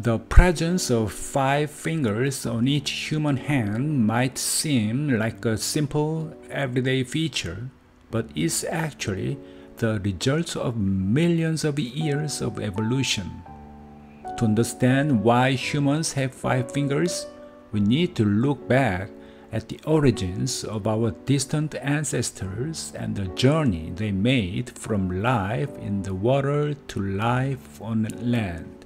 The presence of five fingers on each human hand might seem like a simple everyday feature, but is actually the result of millions of years of evolution. To understand why humans have five fingers, we need to look back at the origins of our distant ancestors and the journey they made from life in the water to life on land.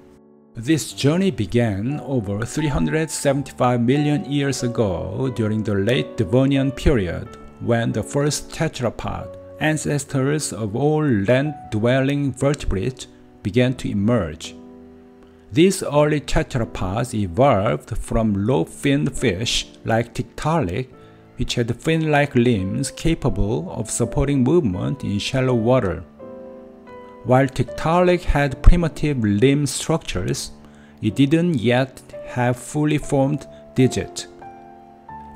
This journey began over 375 million years ago during the late Devonian period when the first tetrapod, ancestors of all land-dwelling vertebrates, began to emerge. These early tetrapods evolved from lobe-finned fish like Tiktaalik, which had fin-like limbs capable of supporting movement in shallow water. While Tiktaalik had primitive limb structures, it didn't yet have fully formed digits.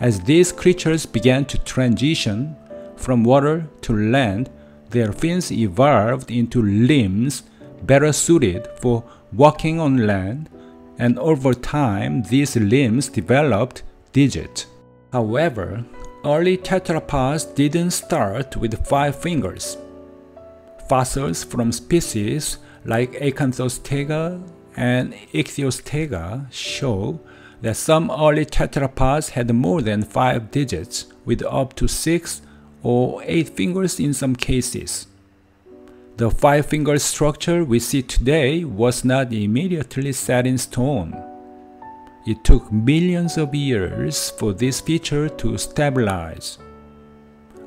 As these creatures began to transition from water to land, their fins evolved into limbs better suited for walking on land, and over time these limbs developed digits. However, early tetrapods didn't start with five fingers. Fossils from species like Acanthostega and Ichthyostega show that some early tetrapods had more than five digits, with up to six or eight fingers in some cases. The five-finger structure we see today was not immediately set in stone. It took millions of years for this feature to stabilize.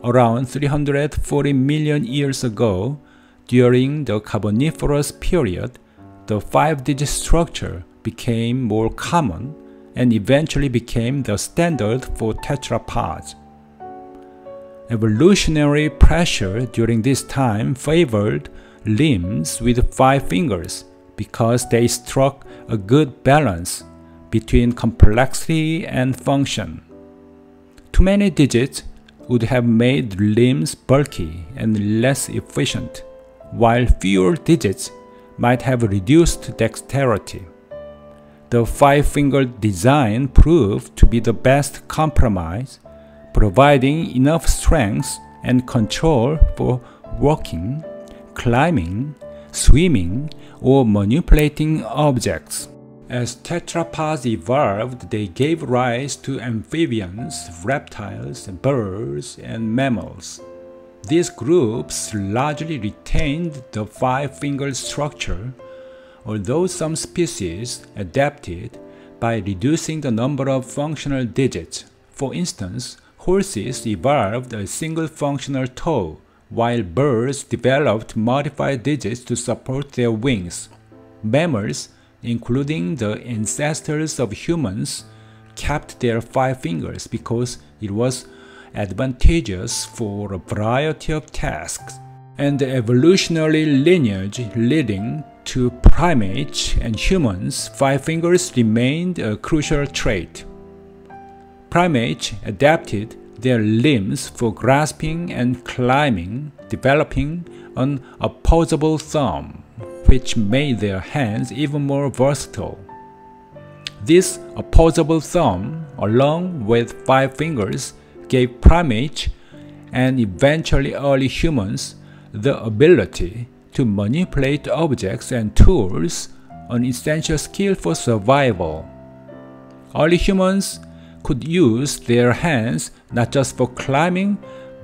Around 340 million years ago, during the Carboniferous period, the five-digit structure became more common and eventually became the standard for tetrapods. Evolutionary pressure during this time favored limbs with five fingers because they struck a good balance between complexity and function. Too many digits would have made limbs bulky and less efficient, while fewer digits might have reduced dexterity. The five-fingered design proved to be the best compromise providing enough strength and control for walking, climbing, swimming, or manipulating objects. As tetrapods evolved, they gave rise to amphibians, reptiles, birds, and mammals. These groups largely retained the five-fingered structure, although some species adapted by reducing the number of functional digits. For instance, Horses evolved a single functional toe, while birds developed modified digits to support their wings. Mammals, including the ancestors of humans, kept their five fingers because it was advantageous for a variety of tasks. And the evolutionary lineage leading to primates and humans, five fingers remained a crucial trait. Primates adapted their limbs for grasping and climbing, developing an opposable thumb, which made their hands even more versatile. This opposable thumb, along with five fingers, gave primates and eventually early humans the ability to manipulate objects and tools, an essential skill for survival. Early humans could use their hands not just for climbing,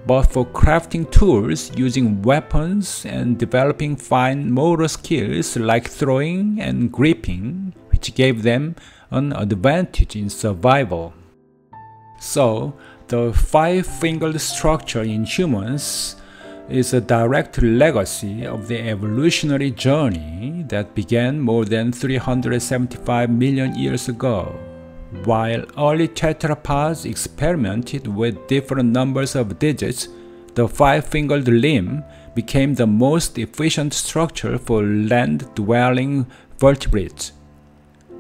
but for crafting tools, using weapons, and developing fine motor skills like throwing and gripping, which gave them an advantage in survival. So, the five-fingered structure in humans is a direct legacy of the evolutionary journey that began more than 375 million years ago. While early tetrapods experimented with different numbers of digits, the five-fingered limb became the most efficient structure for land-dwelling vertebrates.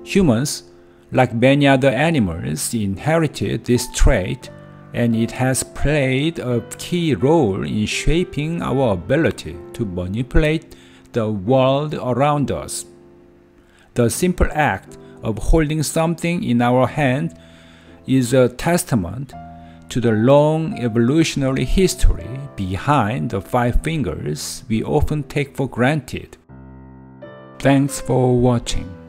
Humans, like many other animals, inherited this trait and it has played a key role in shaping our ability to manipulate the world around us. The simple act of holding something in our hand is a testament to the long evolutionary history behind the five fingers we often take for granted. Thanks for watching.